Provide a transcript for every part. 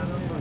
Gracias.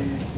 Okay.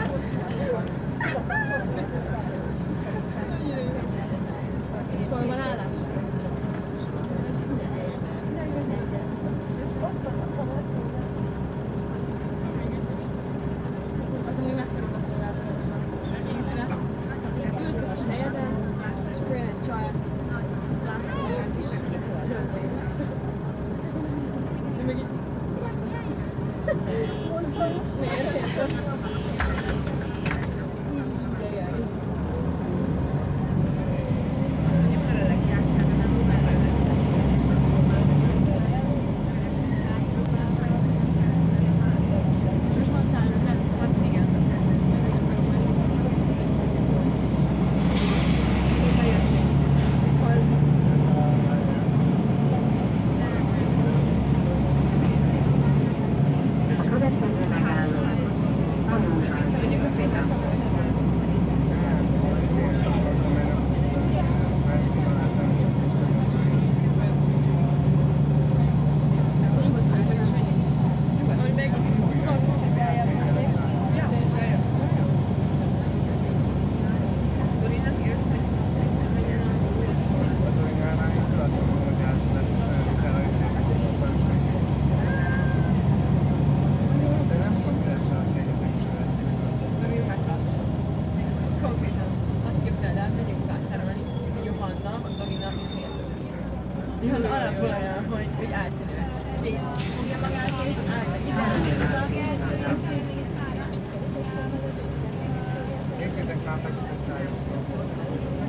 get the contact to the side.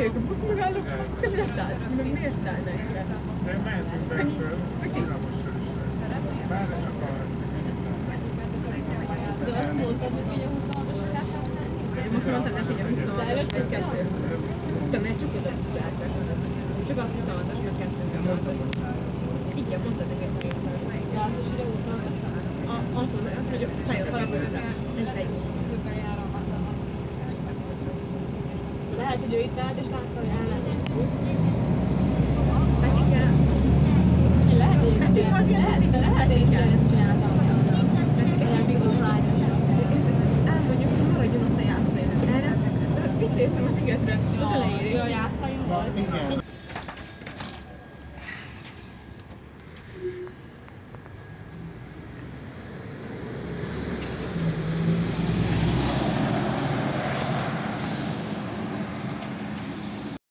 Hogy jövök a buszmegállók, azt hittem leszállt, mert miért szállna itt le? De mehetünk be föl, villamossal is lesz. Bárra sokkal lesz, De azt mondtad, hogy ugye 26-os Én most mondtam neki, hogy a 26-os vagy kettő. Te mert csak oda szálltak. Csak a 26-os meg kettő. Nem mondtam, hogy száll. Igen, mondtad neki, hogy Látos, hogy a 26-os Azt mondta, hogy feljön fel a buszra. Ez egy busz. Lehet, hogy ő itt állt, és látta, hogy áll egy busz. Neki kell. Lehet, hogy van lehet, hogy ezt csináltam. Mert csak egy Ilyen lányos. elmondjuk, hogy maradjon ott a jászai. Erre visszajöttem az szigetre az elejére, Ő a jászai volt. igen.